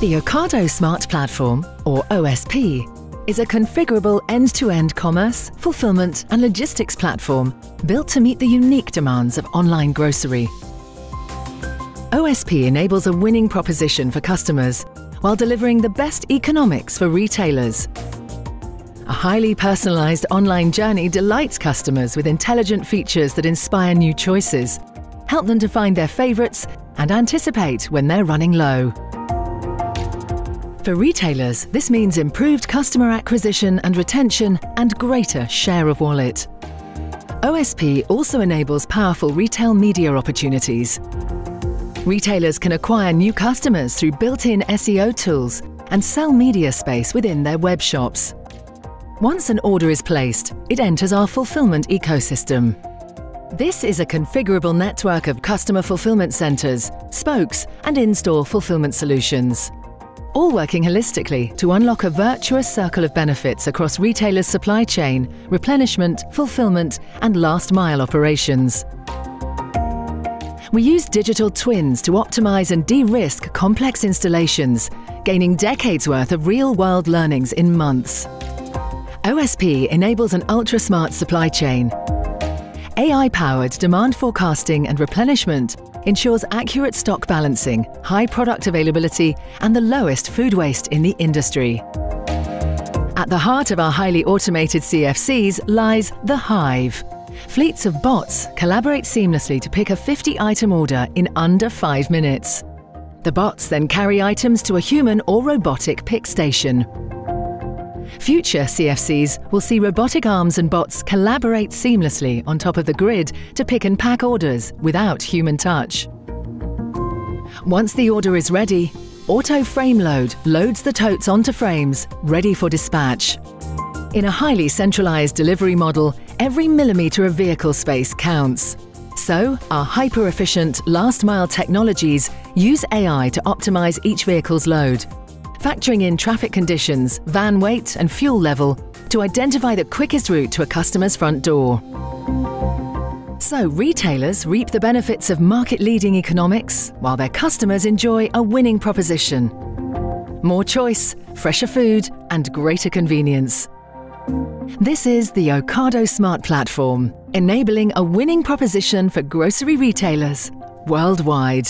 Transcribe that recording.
The Ocado Smart Platform, or OSP, is a configurable end-to-end commerce, fulfillment and logistics platform built to meet the unique demands of online grocery. OSP enables a winning proposition for customers while delivering the best economics for retailers. A highly personalised online journey delights customers with intelligent features that inspire new choices, help them to find their favourites and anticipate when they're running low. For retailers, this means improved customer acquisition and retention and greater share of wallet. OSP also enables powerful retail media opportunities. Retailers can acquire new customers through built-in SEO tools and sell media space within their web shops. Once an order is placed, it enters our fulfillment ecosystem. This is a configurable network of customer fulfillment centres, spokes and in-store fulfillment solutions. All working holistically to unlock a virtuous circle of benefits across retailers' supply chain, replenishment, fulfillment and last mile operations. We use digital twins to optimise and de-risk complex installations, gaining decades worth of real-world learnings in months. OSP enables an ultra-smart supply chain. AI-powered demand forecasting and replenishment ensures accurate stock balancing, high product availability and the lowest food waste in the industry. At the heart of our highly automated CFCs lies the Hive. Fleets of bots collaborate seamlessly to pick a 50-item order in under 5 minutes. The bots then carry items to a human or robotic pick station. Future CFCs will see robotic arms and bots collaborate seamlessly on top of the grid to pick and pack orders without human touch. Once the order is ready, Auto Frame Load loads the totes onto frames, ready for dispatch. In a highly centralised delivery model, every millimetre of vehicle space counts. So, our hyper-efficient last-mile technologies use AI to optimise each vehicle's load factoring in traffic conditions, van weight and fuel level to identify the quickest route to a customer's front door. So retailers reap the benefits of market-leading economics while their customers enjoy a winning proposition. More choice, fresher food and greater convenience. This is the Ocado Smart Platform, enabling a winning proposition for grocery retailers worldwide.